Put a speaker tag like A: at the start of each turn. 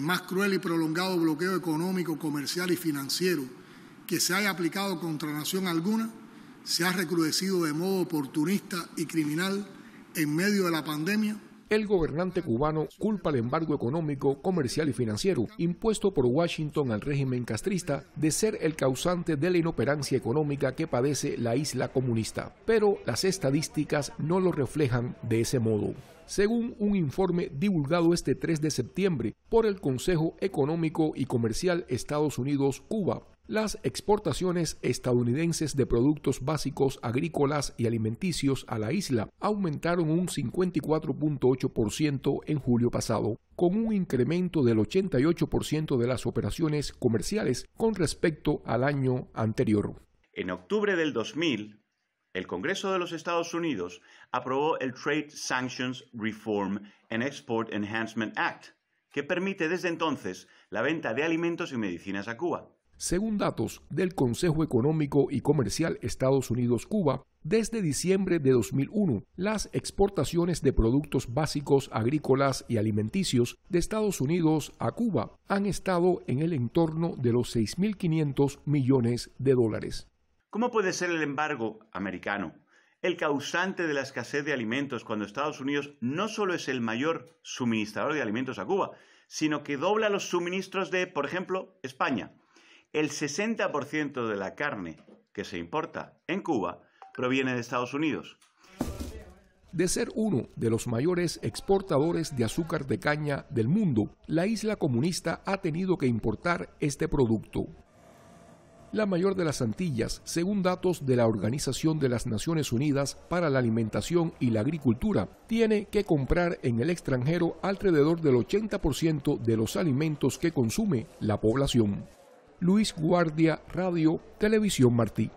A: más cruel y prolongado bloqueo económico, comercial y financiero que se haya aplicado contra nación alguna, se ha recrudecido de modo oportunista y criminal en medio de la pandemia
B: el gobernante cubano culpa el embargo económico, comercial y financiero impuesto por Washington al régimen castrista de ser el causante de la inoperancia económica que padece la isla comunista. Pero las estadísticas no lo reflejan de ese modo. Según un informe divulgado este 3 de septiembre por el Consejo Económico y Comercial Estados Unidos-Cuba, las exportaciones estadounidenses de productos básicos agrícolas y alimenticios a la isla aumentaron un 54.8% en julio pasado, con un incremento del 88% de las operaciones comerciales con respecto al año anterior.
C: En octubre del 2000, el Congreso de los Estados Unidos aprobó el Trade Sanctions Reform and Export Enhancement Act, que permite desde entonces la venta de alimentos y medicinas a Cuba.
B: Según datos del Consejo Económico y Comercial Estados Unidos-Cuba, desde diciembre de 2001, las exportaciones de productos básicos agrícolas y alimenticios de Estados Unidos a Cuba han estado en el entorno de los 6.500 millones de dólares.
C: ¿Cómo puede ser el embargo americano el causante de la escasez de alimentos cuando Estados Unidos no solo es el mayor suministrador de alimentos a Cuba, sino que dobla los suministros de, por ejemplo, España? El 60% de la carne que se importa en Cuba proviene de Estados Unidos.
B: De ser uno de los mayores exportadores de azúcar de caña del mundo, la isla comunista ha tenido que importar este producto. La mayor de las Antillas, según datos de la Organización de las Naciones Unidas para la Alimentación y la Agricultura, tiene que comprar en el extranjero alrededor del 80% de los alimentos que consume la población. Luis Guardia Radio Televisión Martí.